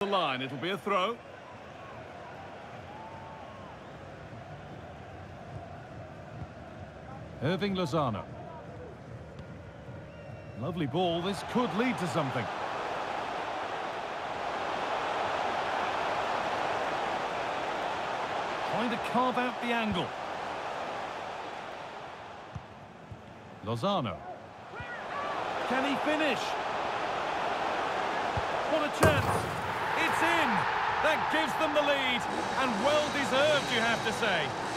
the line. It'll be a throw. Hirving Lozano. Lovely ball. This could lead to something. Trying to carve out the angle. Lozano. Can he finish? That gives them the lead. And well deserved, you have to say.